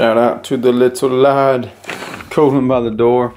Shout out to the little lad. calling by the door.